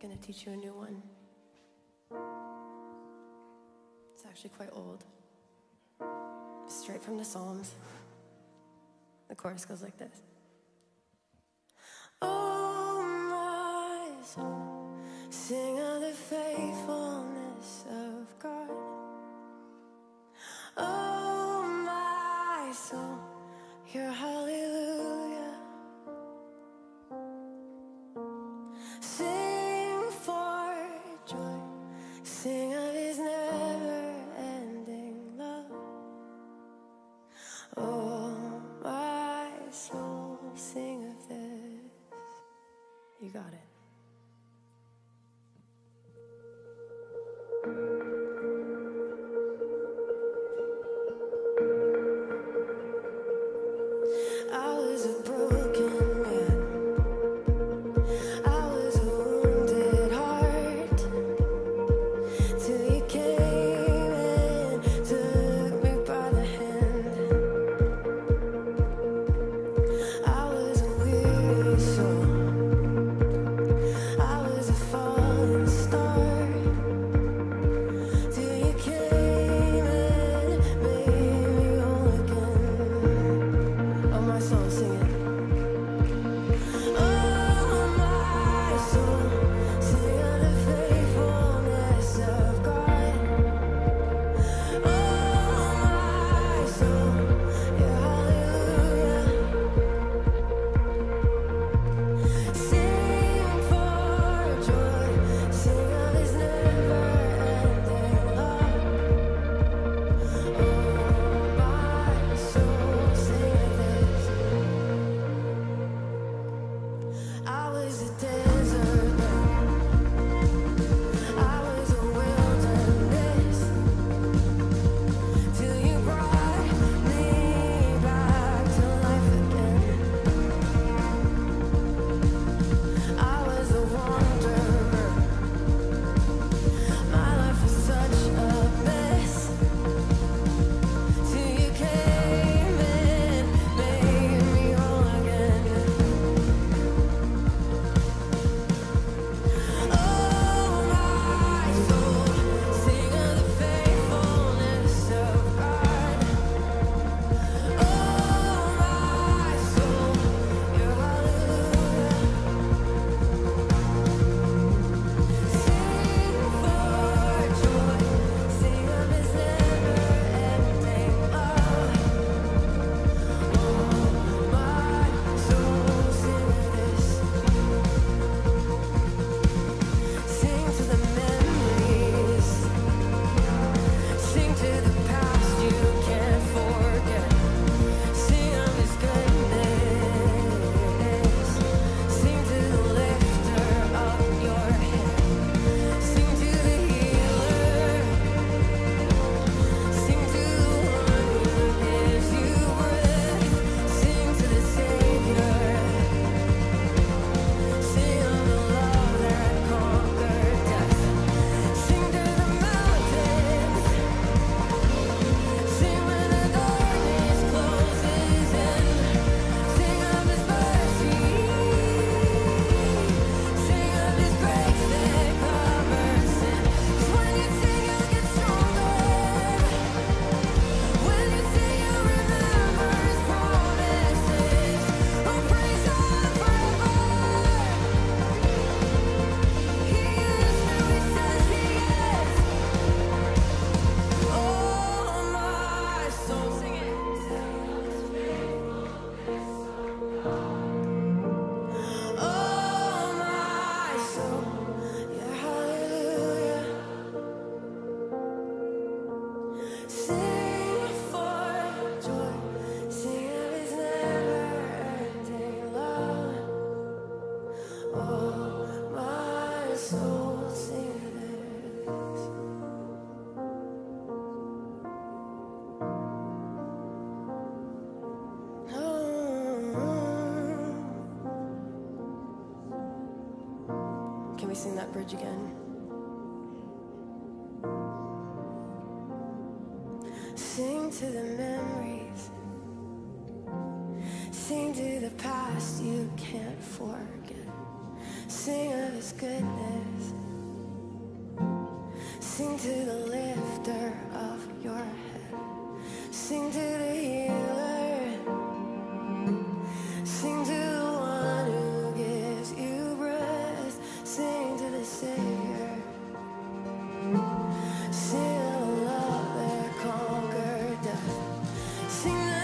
Gonna teach you a new one. It's actually quite old. Straight from the Psalms. The chorus goes like this. Oh my soul, sing we sing that bridge again. Sing to the memories. Sing to the past you can't forget. Sing of his goodness. Sing to the lifter of your head. Sing to the healer. sing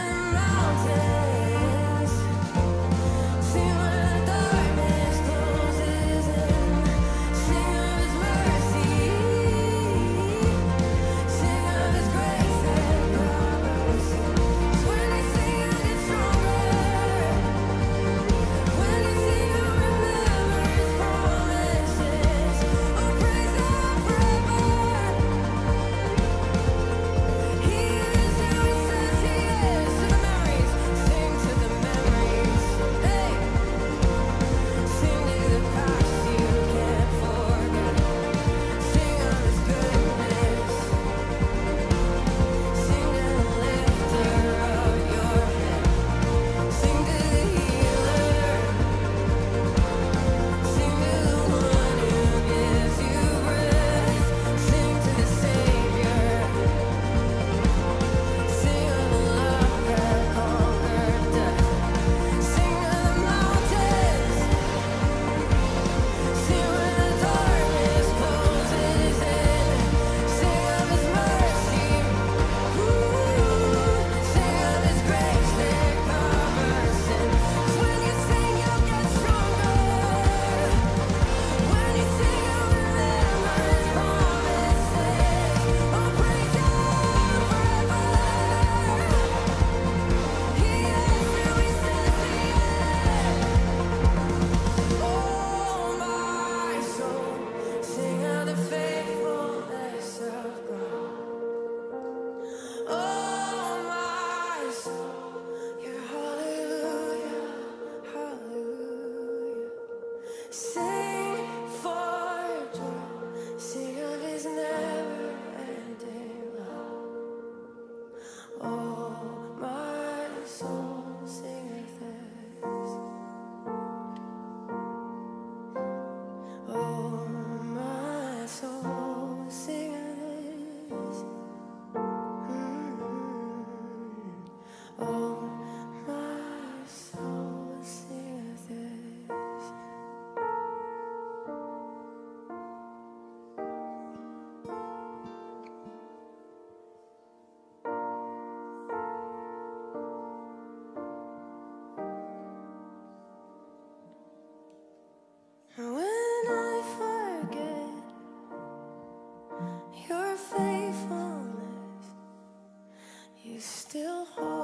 You still hold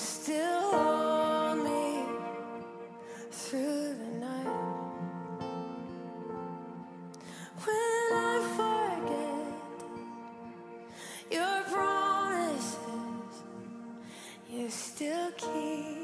still hold me through the night. When I forget your promises, you still keep.